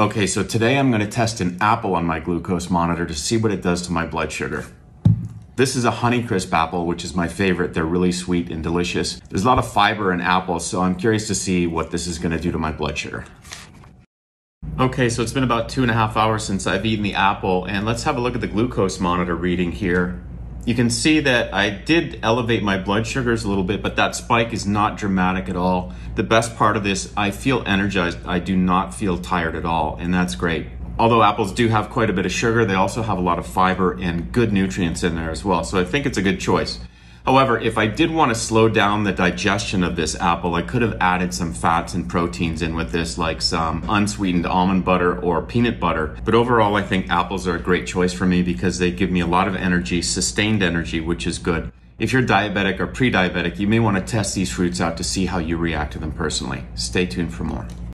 Okay, so today I'm going to test an apple on my glucose monitor to see what it does to my blood sugar. This is a Honeycrisp apple, which is my favorite. They're really sweet and delicious. There's a lot of fiber in apples, so I'm curious to see what this is going to do to my blood sugar. Okay, so it's been about two and a half hours since I've eaten the apple, and let's have a look at the glucose monitor reading here. You can see that I did elevate my blood sugars a little bit, but that spike is not dramatic at all. The best part of this, I feel energized. I do not feel tired at all, and that's great. Although apples do have quite a bit of sugar, they also have a lot of fiber and good nutrients in there as well. So I think it's a good choice. However, if I did want to slow down the digestion of this apple, I could have added some fats and proteins in with this, like some unsweetened almond butter or peanut butter. But overall, I think apples are a great choice for me because they give me a lot of energy, sustained energy, which is good. If you're diabetic or pre diabetic, you may want to test these fruits out to see how you react to them personally. Stay tuned for more.